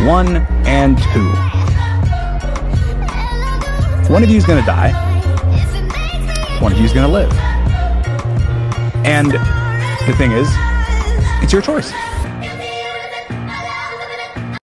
one and two. One of you is going to die. One of you is going to live. And the thing is, it's your choice.